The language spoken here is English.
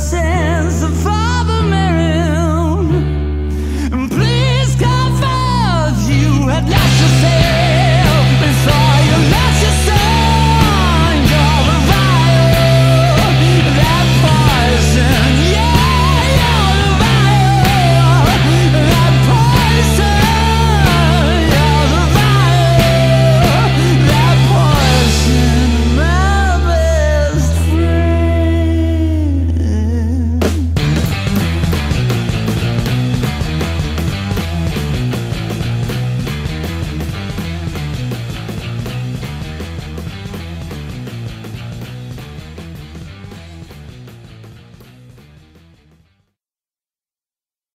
myself